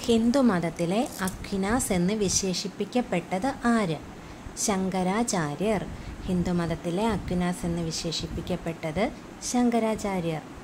ഹിന്ദുമതത്തിലെ Aquinas എന്ന് വിശേഷിപ്പിക്കപ്പെട്ടത് ആര്? ശങ്കരാചാര്യർ. ഹിന്ദുമതത്തിലെ Aquinas എന്ന് വിശേഷിപ്പിക്കപ്പെട്ടത് ശങ്കരാചാര്യർ.